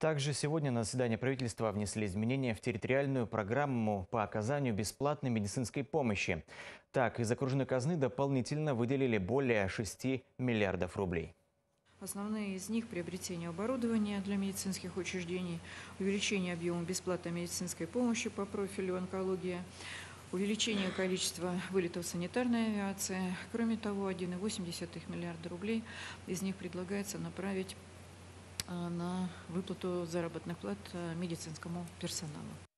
Также сегодня на заседание правительства внесли изменения в территориальную программу по оказанию бесплатной медицинской помощи. Так, из окружной казны дополнительно выделили более 6 миллиардов рублей. Основные из них – приобретение оборудования для медицинских учреждений, увеличение объема бесплатной медицинской помощи по профилю онкология, увеличение количества вылетов санитарной авиации. Кроме того, 1,8 миллиарда рублей из них предлагается направить а, на выплату заработных плат а, медицинскому персоналу.